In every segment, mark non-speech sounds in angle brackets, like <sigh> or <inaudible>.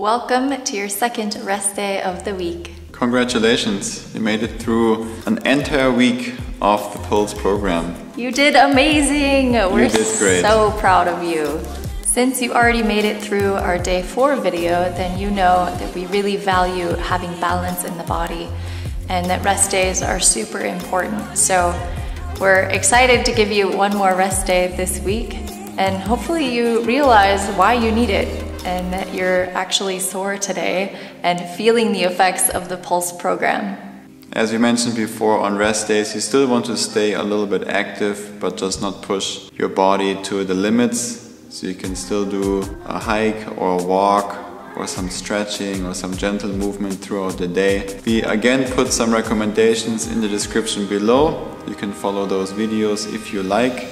Welcome to your second rest day of the week. Congratulations, you made it through an entire week of the Pulse program. You did amazing! We're did great. so proud of you. Since you already made it through our day four video, then you know that we really value having balance in the body and that rest days are super important. So we're excited to give you one more rest day this week and hopefully you realize why you need it and that you're actually sore today and feeling the effects of the Pulse program. As we mentioned before, on rest days you still want to stay a little bit active but just not push your body to the limits so you can still do a hike or a walk or some stretching or some gentle movement throughout the day. We again put some recommendations in the description below. You can follow those videos if you like.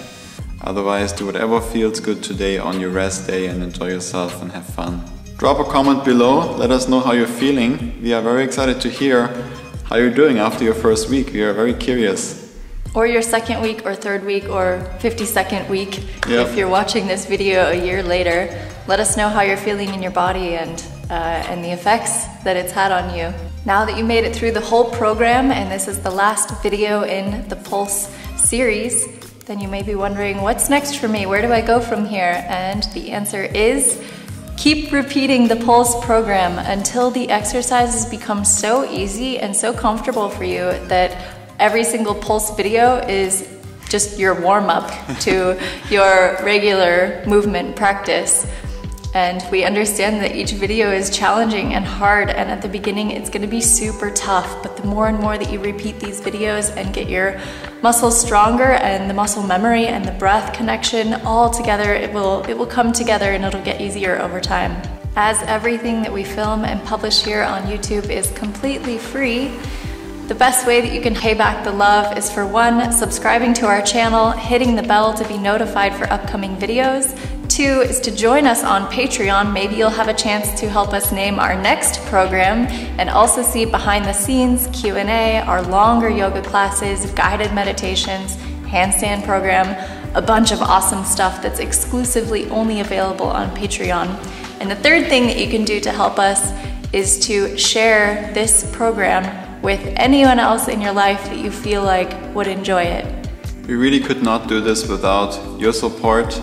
Otherwise, do whatever feels good today on your rest day and enjoy yourself and have fun. Drop a comment below, let us know how you're feeling. We are very excited to hear how you're doing after your first week. We are very curious or your second week or third week or 52nd week yep. if you're watching this video a year later let us know how you're feeling in your body and uh, and the effects that it's had on you now that you made it through the whole program and this is the last video in the pulse series then you may be wondering what's next for me where do i go from here and the answer is Keep repeating the Pulse program until the exercises become so easy and so comfortable for you that every single Pulse video is just your warm up <laughs> to your regular movement practice. And we understand that each video is challenging and hard, and at the beginning it's gonna be super tough. But the more and more that you repeat these videos and get your muscles stronger and the muscle memory and the breath connection all together, it will, it will come together and it'll get easier over time. As everything that we film and publish here on YouTube is completely free, the best way that you can pay back the love is for one, subscribing to our channel, hitting the bell to be notified for upcoming videos. Two is to join us on Patreon. Maybe you'll have a chance to help us name our next program and also see behind the scenes Q&A, our longer yoga classes, guided meditations, handstand program, a bunch of awesome stuff that's exclusively only available on Patreon. And the third thing that you can do to help us is to share this program with anyone else in your life that you feel like would enjoy it. We really could not do this without your support.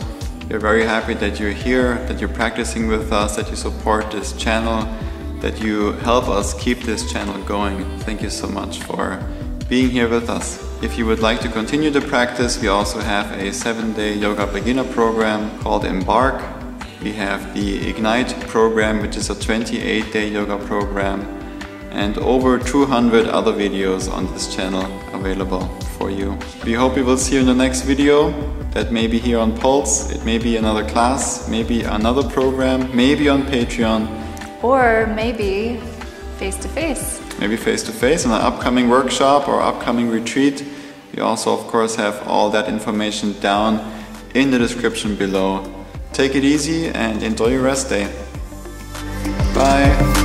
We're very happy that you're here, that you're practicing with us, that you support this channel, that you help us keep this channel going. Thank you so much for being here with us. If you would like to continue the practice, we also have a seven-day yoga beginner program called Embark. We have the Ignite program, which is a 28-day yoga program and over 200 other videos on this channel available for you. We hope we will see you in the next video. That may be here on Pulse, it may be another class, maybe another program, maybe on Patreon. Or maybe face to face. Maybe face to face in an upcoming workshop or upcoming retreat. We also, of course, have all that information down in the description below. Take it easy and enjoy your rest day. Bye.